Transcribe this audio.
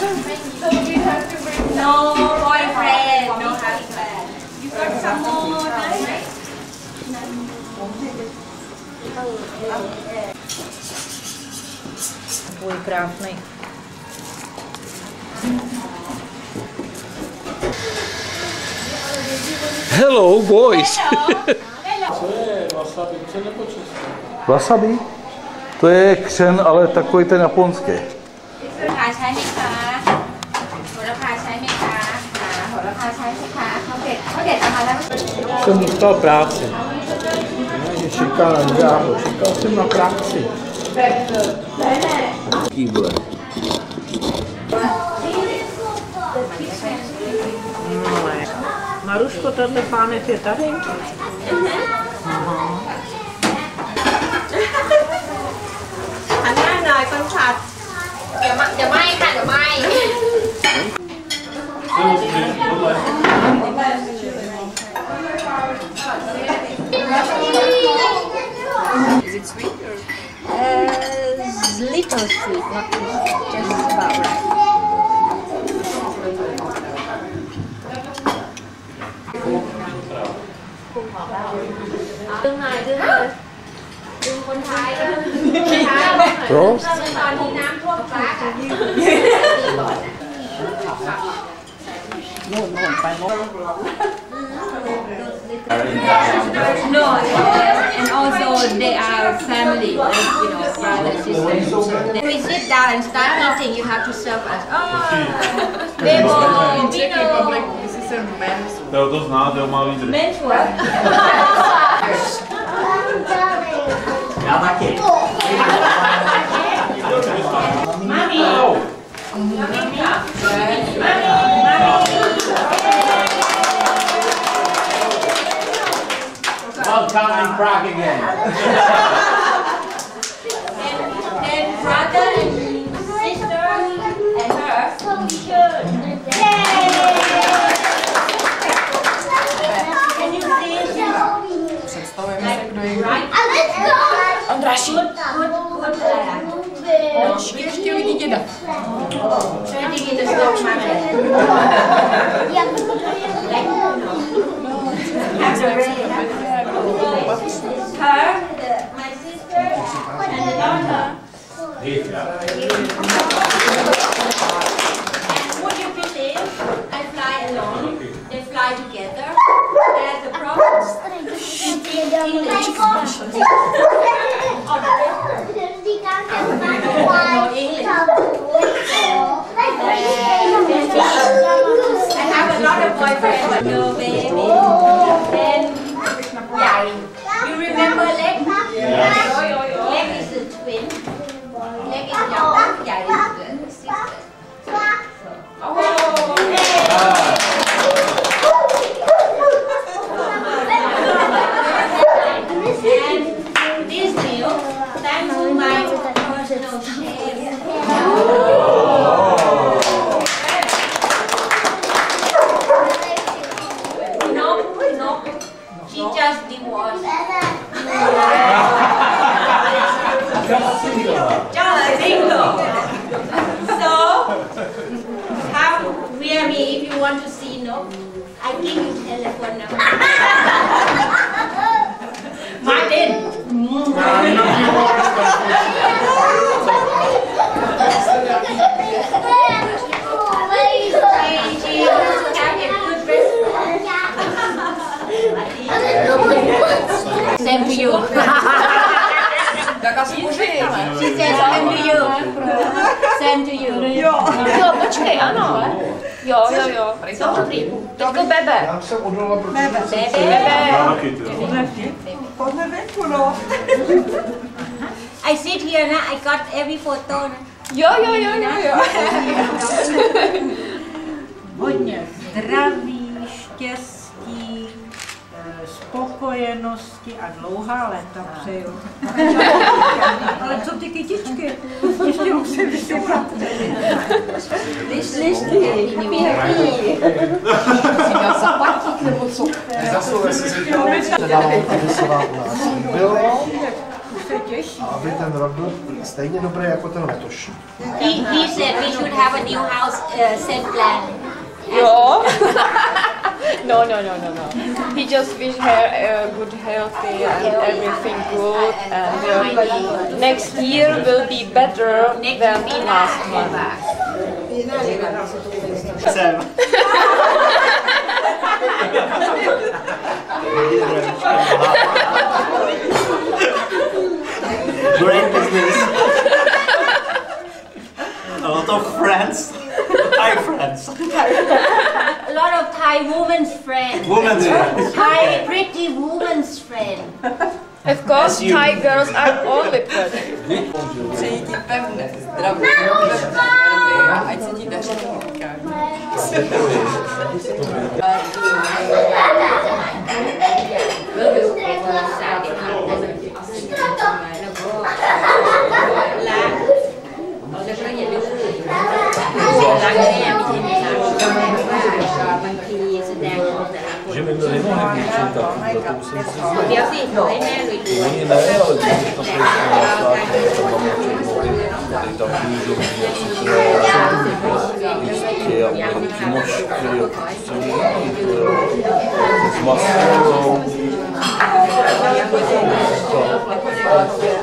No boyfriend, no husband. You got some more, right? Tvůj krásný. Hello, boys. Co je wasabi? Co nebo české? Wasabi? To je křen, ale takový ten japonský. คะเขาเด็ดเขาเด็ดเอามาแล้ว Jsem dostal práci. Ne, že čekal na žáhu, čekal jsem na práci. Kýble. Maruško, tenhle pánek je tady? it sweet or? Uh, little sweet, not too sweet, just about right. tương con thái con thái rồi còn thì nam thuốc lá นท้าย Prost. ตอนนี้น้ำท่วมฟ้าค่ะ No, uh, and also they are family, like, you know, brother, sister. When we sit down and start eating, you have to serve us. Oh, Bebo, Vino. Jo, to znáte, má lídry. Já taky. Welcome in Prague again. And brother and sister and her. Can you see? Uh, like, right? Ondraši, Good, good, good. ještě vidí děda. Trading in the stock market. Her, the, my sister, and the daughter. Would you believe I fly alone? They fly together. There's a problem. They speak English. I have a lot of boyfriends. No baby. Then Yai. You remember Leg? Leg is the twin. Leg is younger. Yai is the come me if you want to see no. I give you telephone number. Martin. She, she used to have a good restaurant. Same to you. Tak asi požijeme. She says same to you. Same to you. Jo, počkej, ano. Jo, jo, jo. Teďko bebe. Já jsem odolal, protože Baby. Taky, ty jo. I sit here now. I got every photo. Jo, jo, jo, jo, jo. hodně zdraví, štěstí, eh, spokojenosti a dlouhá léta přeju. Ale co ty kytičky? Ten rok stejně dobrý jako ten letošní. He, said we should have a new house uh, same plan. Jo. no, no, no, no, no. He just wish her uh, good healthy and everything good and uh, next year will be better than last one. Jsem. Great business. A lot of friends. Hi friends. A lot of Thai women's friends. Women's friends. Thai pretty woman's friend. Of course, Thai girls are only pretty. Přeji ti pevné zdraví. 啊，爱自己的是更敏感。呃，如果我们下地方，我们是出来了不？来，我这个也就是，那个也没听明白，我们说问题是在我们的。Je me demandais vraiment la question de ta prise de conscience. Et on est là, on est en train de faire un peu de temps pour les temps plus ou moins. やっぱり気持ち強くするまっすぐ